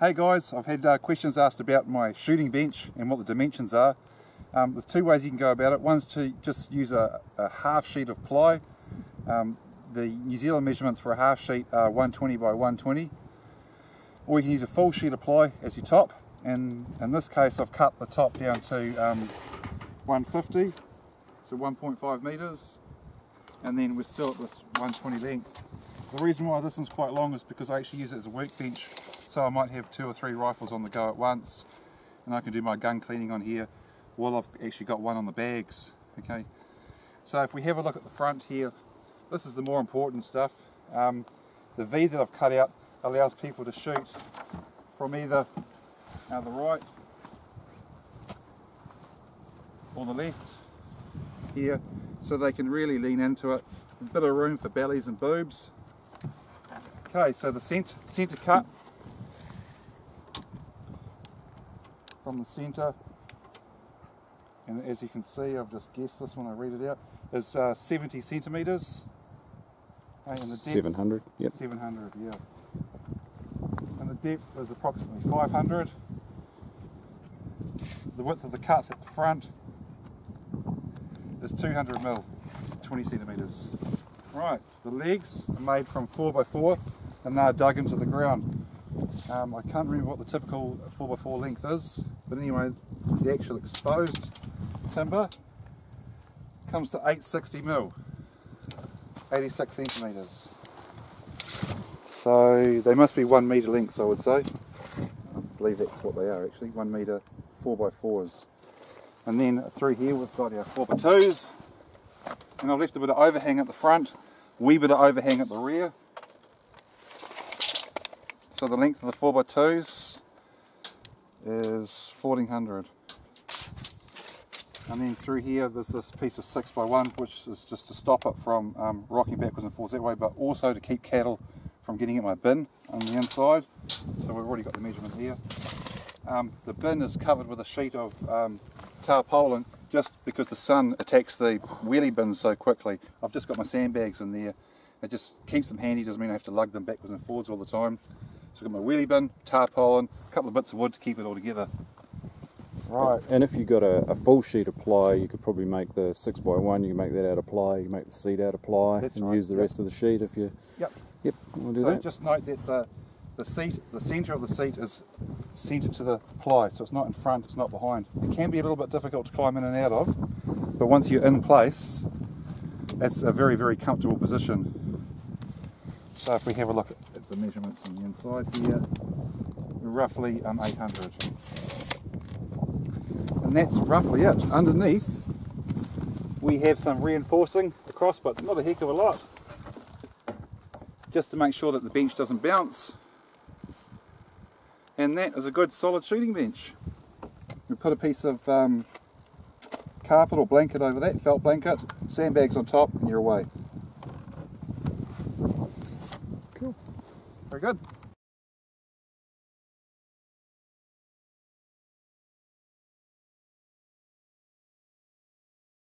Hey guys, I've had uh, questions asked about my shooting bench and what the dimensions are. Um, there's two ways you can go about it. One's to just use a, a half sheet of ply. Um, the New Zealand measurements for a half sheet are 120 by 120. Or you can use a full sheet of ply as your top. And in this case, I've cut the top down to um, 150, so 1.5 meters. And then we're still at this 120 length. The reason why this one's quite long is because I actually use it as a workbench so I might have two or three rifles on the go at once and I can do my gun cleaning on here while I've actually got one on the bags okay? So if we have a look at the front here this is the more important stuff. Um, the V that I've cut out allows people to shoot from either uh, the right or the left here so they can really lean into it. A bit of room for bellies and boobs okay so the center, center cut. From the centre and as you can see I've just guessed this when I read it out is uh, 70 centimetres and the depth, 700 yep. 700 yeah. And the depth is approximately 500 the width of the cut at the front is 200 mil 20 centimetres right the legs are made from 4x4 and they're dug into the ground um, I can't remember what the typical 4x4 length is, but anyway, the actual exposed timber comes to 860 mil, 86 centimetres. So they must be one metre lengths, I would say. I believe that's what they are actually, one metre 4x4s. And then through here we've got our 4x2s, and I've left a bit of overhang at the front, wee bit of overhang at the rear. So the length of the 4x2s is 1400 and then through here there's this piece of 6x1 which is just to stop it from um, rocking backwards and forwards that way but also to keep cattle from getting at my bin on the inside. So we've already got the measurement here. Um, the bin is covered with a sheet of um, tarpaulin just because the sun attacks the wheelie bins so quickly I've just got my sandbags in there it just keeps them handy doesn't mean I have to lug them backwards and forwards all the time so I've got my wheelie bin, tarpaulin, a couple of bits of wood to keep it all together. Right. And if you've got a, a, full sheet of ply, you could probably make the 6x1, you can make that out of ply, you can make the seat out of ply, That's and right. use the yep. rest of the sheet if you... Yep. Yep, we'll do so that. just note that the, the seat, the centre of the seat is centred to the ply, so it's not in front, it's not behind. It can be a little bit difficult to climb in and out of, but once you're in place, it's a very, very comfortable position. So if we have a look at the measurements on the inside here, roughly um, 800. And that's roughly it. Underneath, we have some reinforcing across, but not a heck of a lot. Just to make sure that the bench doesn't bounce. And that is a good solid shooting bench. We put a piece of um, carpet or blanket over that, felt blanket, sandbags on top, and you're away. Cool. Very good.